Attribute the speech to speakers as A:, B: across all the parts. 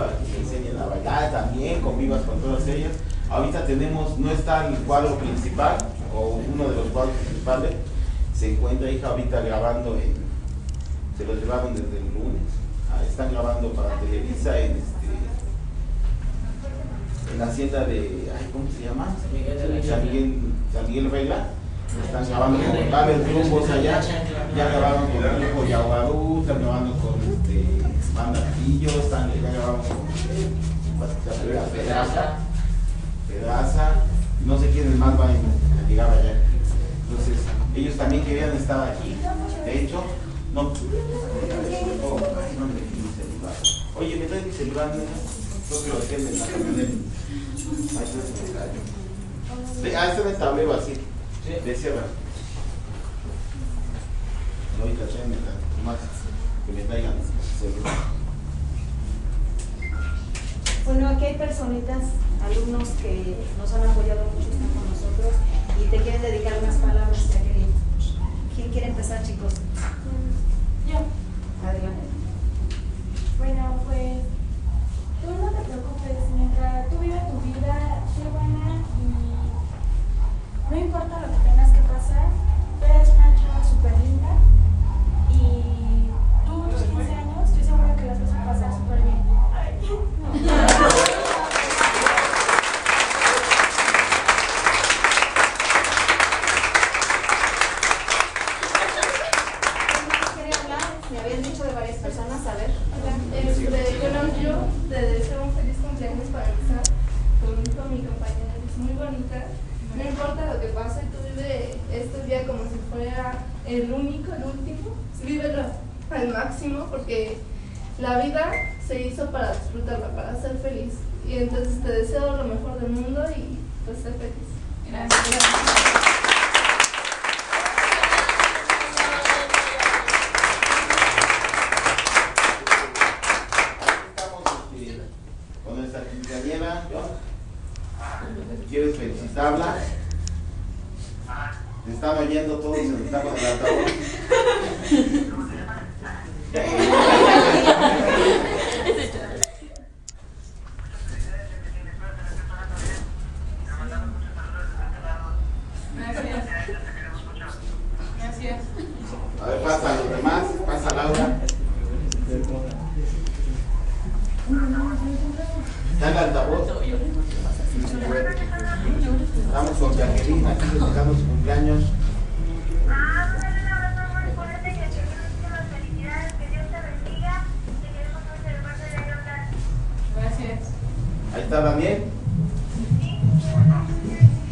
A: para que te enseñen a bailar también, convivas con todas ellas. Ahorita tenemos, no está el cuadro principal, o uno de los cuadros principales, se encuentra hija ahorita grabando en, se lo llevaron desde el lunes, ah, están grabando para Televisa en este en la hacienda de, ay, ¿cómo se llama?
B: San Miguel
A: San Miguel, San Miguel Regla. Están grabando con varios grupos allá. Ya grabaron con el grupo Yaguarú, están grabando con este, Banda Pillo, están ya grabaron con Pedraza, Pedraza, no sé quiénes más van a llegar allá. Entonces, ellos también querían estar aquí. De hecho, no. Oh, ay, no me dejé mi celular. Oye, ¿me traes mi celular, nena? Creo que en la camioneta. Ahí está el celular. Ah, está en el tablero así. De cierra. No, ahorita la- más que me traigan celular.
C: Bueno, aquí hay personitas, alumnos que nos han apoyado mucho, están con nosotros y te quieren dedicar unas palabras, Jacqueline. ¿Quién quiere empezar, chicos?
D: Yo.
C: Adelante.
D: Bueno, pues tú no te preocupes, mientras tú vives tu vida, sé buena y no importa lo que tengas que pasar, tú eres una chava súper linda y tú, tus 15 años, estoy segura que las vas a pasar súper bien.
C: ¿Quiere hablar? Habían dicho de varias personas, a ver.
E: Este, yo te deseo un feliz cumpleaños para empezar con, mi compañera, es muy bonita. No importa lo que pase, tú vive este día como si fuera el único, el último. Vívelo al máximo porque la vida se hizo para disfrutarla, para ser feliz. Y entonces te deseo lo mejor del mundo y pues ser feliz.
A: Estamos este, con nuestra quinceañera, ¿no? ¿Quieres felicitarla? Te están oyendo todos, se están con el altavoz. A ver, pasa a los demás, pasa Laura. Está el altavoz. Estamos con Jacqueline aquí festejando su cumpleaños.
F: Gracias.
A: Ahí está Daniel.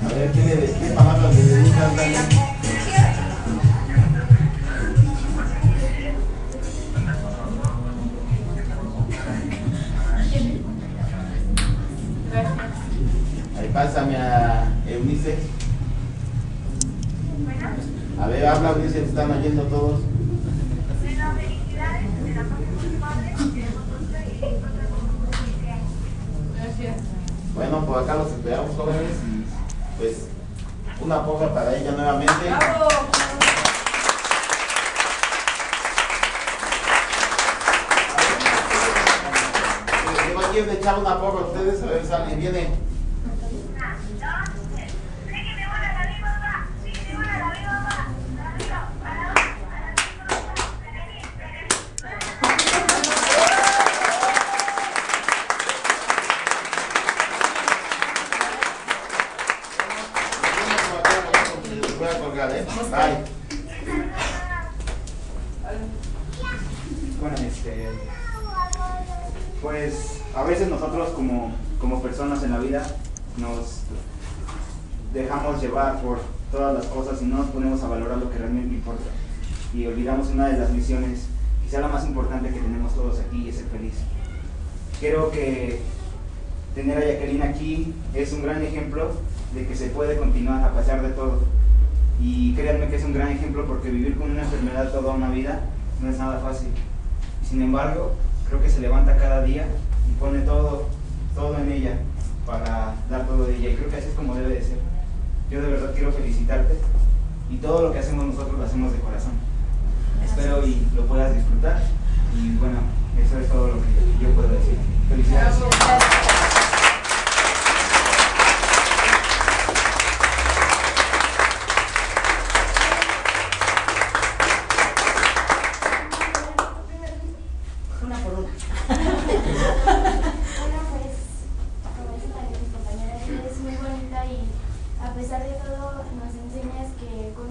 A: A ver, ¿qué, le, palabras le dedicas, Daniel? A ver, habla te están oyendo todos.
F: Gracias.
A: Bueno, por acá los esperamos jóvenes y pues una porra para ella nuevamente.
F: ¡Bravo!
A: No quieren echar una porra ustedes, a ver, salen, viene. Bye.
G: Bueno, este, pues a veces nosotros como, como personas en la vida nos dejamos llevar por todas las cosas y no nos ponemos a valorar lo que realmente importa. Y olvidamos una de las misiones, quizá la más importante que tenemos todos aquí, y es ser feliz. Creo que tener a Jacqueline aquí es un gran ejemplo de que se puede continuar a pesar de todo. Y créanme que es un gran ejemplo porque vivir con una enfermedad toda una vida no es nada fácil. Sin embargo, creo que se levanta cada día y pone todo, todo en ella para dar todo de ella. Y creo que así es como debe de ser. Yo de verdad quiero felicitarte y todo lo que hacemos nosotros lo hacemos de corazón. Espero y lo puedas disfrutar. Y bueno, eso es todo lo que yo puedo decir. Felicidades.
C: Hola,
B: pues,
H: como
I: dicen también mis compañeras, eres muy bonita y a pesar de todo nos enseñas que con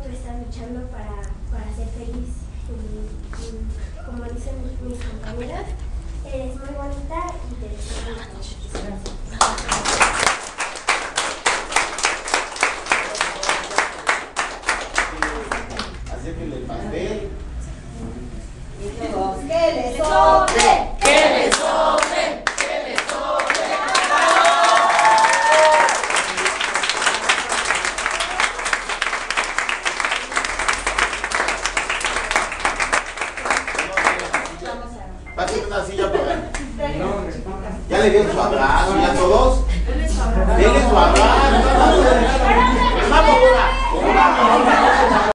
B: luchando para, para ser feliz. Y, como dicen mis compañeras, eres muy bonita y te deseo mucho.
A: Acérquenle el pastel.
C: Y todos, ¡que les sobre! Vamos a...
A: Pásenme una silla para ver. ¿Ya le dieron su abrazo? ¿Ya todos? Denle su abrazo. Vamos. Una.